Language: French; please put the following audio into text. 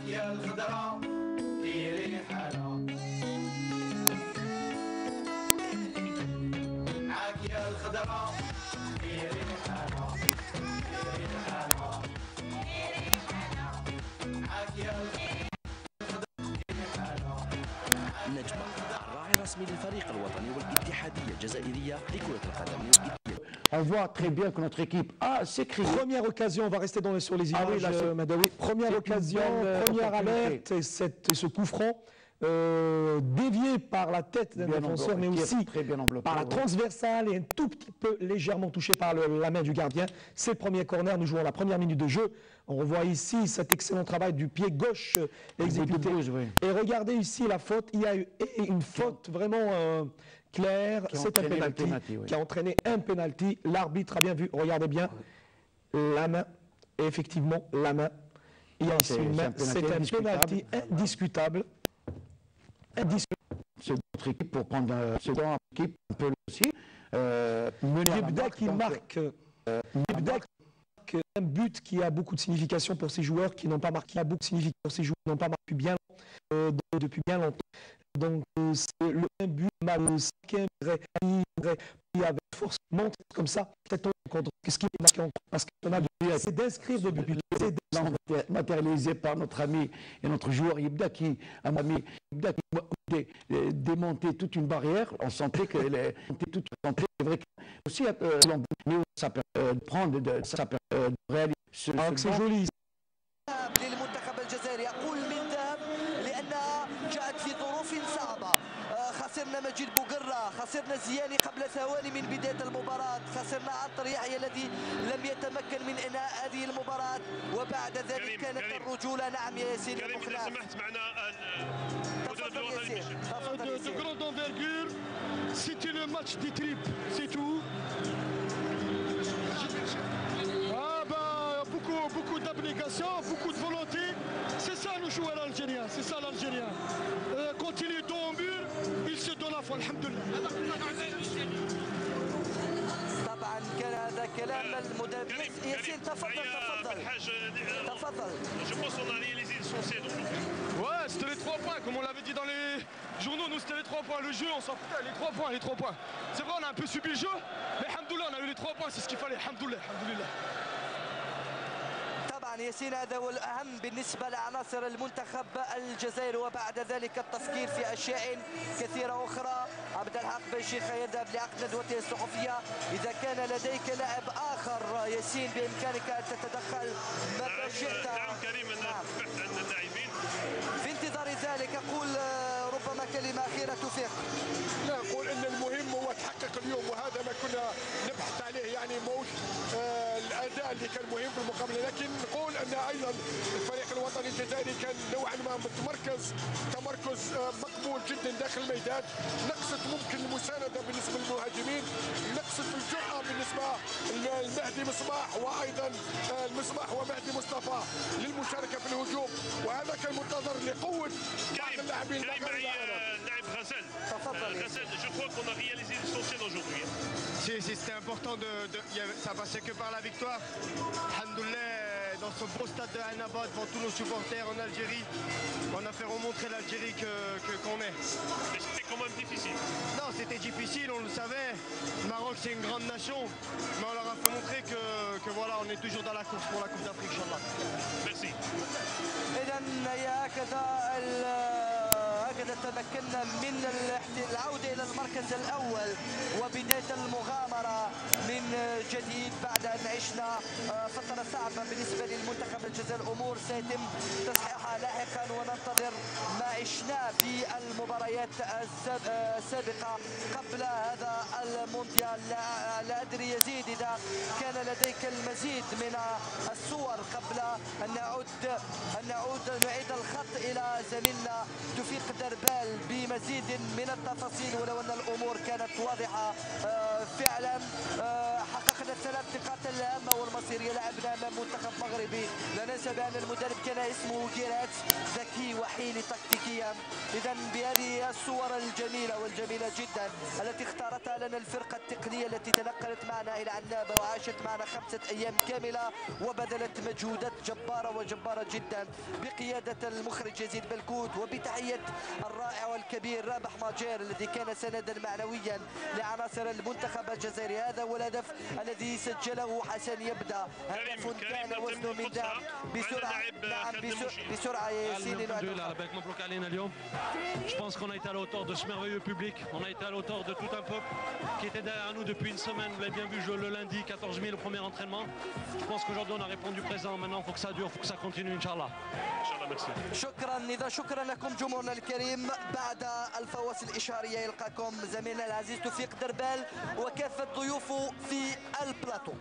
معاك يا الخضرا ديري حالة معاك يا الخضرا ديري حالة ديري حالة معاك يا نجمة الراعي الرسمي للفريق الوطني والاتحادية الجزائرية لكرة القدم. On voit très bien que notre équipe a s'écrit. Première occasion, on va rester dans les- sur les images, Ah oui, là, c'est- euh, Madawi. Première occasion, belle, première alerte, et, cette- et ce coup franc euh, dévié par la tête d'un défenseur, mais aussi très bien enveloppé, par la transversale et un tout petit peu légèrement touché par le- la main du gardien. C'est le premier corner, nous jouons la première minute de jeu. On revoit ici cet excellent travail du pied gauche euh, exécuté. Oui. Et regardez ici la faute, il y a eu une faute vraiment euh, claire, c'est un penalty, penalty, oui. qui a entraîné un penalty. L'arbitre a bien vu, regardez bien, la main, effectivement la main. Il y a une main, c'est un penalty indiscutable. C'est notre équipe pour prendre un second équipe, on peut aussi. Euh, à Yebda marque, qui marque, Yebda qui marque un but qui a beaucoup de signification pour ces joueurs qui n'ont pas marqué, a beaucoup de signification pour ces joueurs qui n'ont pas marqué bien, euh, de- depuis bien longtemps. Donc euh, c'est le un but mal cinquième vrai, vrai, qui avec force monte comme ça, peut-être contre ce qui est marqué parce qu'on a c'est d'inscrire on est matérialisé par notre ami et notre joueur Yebda qui, un ami Yebda qui a dé- démonté toute une barrière. On sentait qu'elle est monté toute. C'est vrai que aussi euh, mais ça peut euh, prendre de, ça peut euh, réaliser ce, ce que c'est joli. خسرنا مجيد بوقرة خسرنا زياني قبل ثواني من بداية المباراة خسرنا عطر يحيى الذي لم يتمكن من إنهاء هذه المباراة وبعد ذلك كريم، كانت كريم. الرجولة. نعم يا ياسين كريم المخلاف سمحت معنا المدرب تفضل الوطني ياسين. تفضل ياسين. grande envergure. C'était le match des tripes, C'est ça le joueur algérien, c'est ça l'Algérien. Euh, quand il est dos au mur, il se donne à fond, alhamdoulilah. طبعا كان هذا كلام المدرب كريم ياسين تفضل هيا تفضل بالحاج تفضل je pense qu'on a réalisé l'essentiel aujourd'hui. Ouais, c'était les trois points, comme on l'avait dit dans les journaux, nous c'était les trois points. Le jeu, on s'en foutait, les trois points, les trois points. C'est vrai, on a un peu subi le jeu, mais alhamdoulilah, on a eu les trois points, c'est ce qu'il fallait, alhamdoulilah, alhamdoulilah. طبعا ياسين هذا هو الأهم بالنسبة لعناصر المنتخب الجزائري وبعد ذلك التفكير في أشياء كثيرة أخرى. عبد الحق بن شيخ يذهب لعقد ندوته الصحفية. إذا كان لديك لاعب آخر ياسين بإمكانك أن تتدخل متى شئت؟ نعم كريم اللي كان مهم في المقابلة لكن نقول أن أيضا الفريق الوطني الجزائري كان نوعا ما متمركز تمركز آه مقبول جدا داخل الميدان. نقصت ممكن المساندة بالنسبة للمهاجمين نقصت الجرأة بالنسبة لمهدي مصباح وأيضا آه المصباح ومهدي مصطفى للمشاركة في الهجوم. وهذا كان منتظر لقوة بعض اللاعبين Euh, je crois qu'on a réalisé l'essentiel aujourd'hui. C'était important. De, de, ça passait que par la victoire. Alhamdoulilah, dans ce beau stade de Hanaba, devant tous nos supporters en Algérie, on a fait remontrer l'Algérie qu'on que, est. Mais c'était quand même difficile. Non, c'était difficile, on le savait. Le Maroc, c'est une grande nation. Mais on leur a fait montrer que, que voilà, on est toujours dans la course pour la Coupe d'Afrique, Inch'Allah. Merci. هكذا تمكنا من العودة إلى المركز الأول وبداية المغامرة من جديد بعد أن عشنا آه، فترة صعبة بالنسبة للمنتخب الجزائري الأمور سيتم تصحيحها لاحقا وننتظر عشناه في المباريات الساب- السابقة قبل هذا المونديال. لا, أدري يزيد إذا كان لديك المزيد من الصور قبل أن نعود أن نعود نعيد الخط إلى زميلنا توفيق دربال بمزيد من التفاصيل ولو أن الأمور كانت واضحة. آه، فعلا أمام منتخب مغربي. لا ننسى بأن المدرب كان اسمه جيرات ذكي وحيلي تكتيكيا. اذا بهذه الصور الجميلة والجميلة جدا التي اختارتها لنا الفرقة التقنية التي تنقلت معنا إلى عنابه وعاشت معنا خمسة أيام كاملة وبذلت مجهودات جبارة وجبارة جدا بقيادة المخرج يزيد بلكوت وبتحية الرائع والكبير رابح ماجير الذي كان سندا معنويا لعناصر المنتخب الجزائري. هذا هو الهدف الذي سجله حسن يبدأ. هدف كان وزنه من ذهب بسرعة. نعم بسرعة يا ياسين avec مبروك علينا اليوم. Je pense qu'on a été à la hauteur de ce merveilleux public. On a été à la hauteur de tout un peuple qui était derrière nous depuis une semaine. Vous l'avez bien vu, je- le lundi, 14 000 au premier entraînement. Je pense qu'aujourd'hui on a répondu présent. Maintenant, il faut que ça dure, il faut que ça continue, Inch'Allah. Inch'Allah, merci. شكرا اذا شكرا لكم جمهورنا الكريم بعد الفواصل الاشاريه يلقاكم زميلنا العزيز توفيق دربال وكافه ضيوفه في البلاطو